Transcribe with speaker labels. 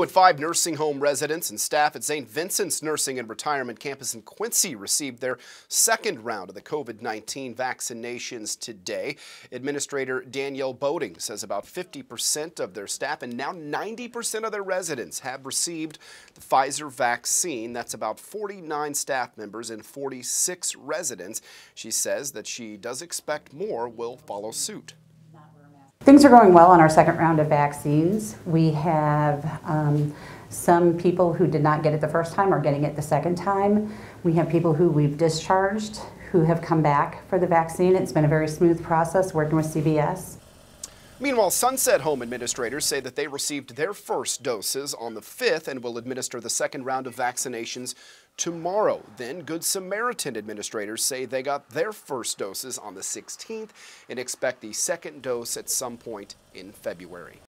Speaker 1: With five nursing home residents and staff at St. Vincent's Nursing and Retirement Campus in Quincy received their second round of the COVID 19 vaccinations today. Administrator Danielle Boating says about 50% of their staff and now 90% of their residents have received the Pfizer vaccine. That's about 49 staff members and 46 residents. She says that she does expect more will follow suit.
Speaker 2: Things are going well on our second round of vaccines. We have um, some people who did not get it the first time are getting it the second time. We have people who we've discharged who have come back for the vaccine. It's been a very smooth process working with CVS.
Speaker 1: Meanwhile, Sunset Home administrators say that they received their first doses on the 5th and will administer the second round of vaccinations tomorrow. Then Good Samaritan administrators say they got their first doses on the 16th and expect the second dose at some point in February.